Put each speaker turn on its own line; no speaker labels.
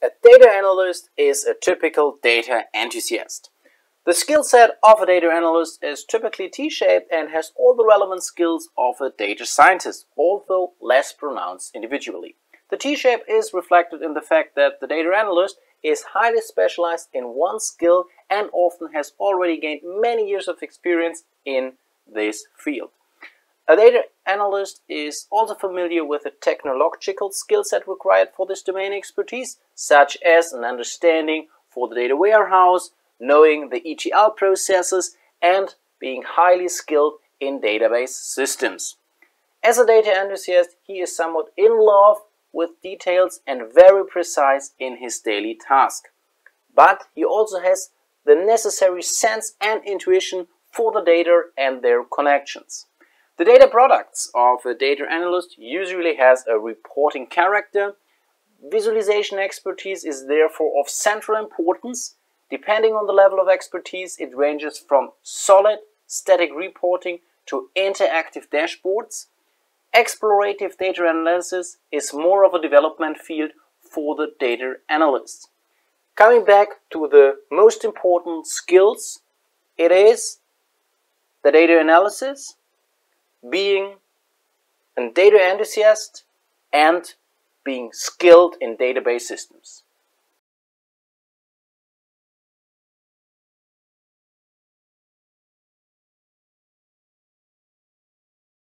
A data analyst is a typical data enthusiast. The skill set of a data analyst is typically T-shaped and has all the relevant skills of a data scientist, although less pronounced individually. The T-shape is reflected in the fact that the data analyst is highly specialized in one skill and often has already gained many years of experience in this field. A data analyst is also familiar with the technological skill set required for this domain expertise, such as an understanding for the data warehouse, knowing the ETL processes, and being highly skilled in database systems. As a data enthusiast, he is somewhat in love with details and very precise in his daily task. But he also has the necessary sense and intuition for the data and their connections. The data products of a data analyst usually has a reporting character. Visualization expertise is therefore of central importance. Depending on the level of expertise, it ranges from solid static reporting to interactive dashboards. Explorative data analysis is more of a development field for the data analyst. Coming back to the most important skills, it is the data analysis, being a data enthusiast and being skilled in database systems.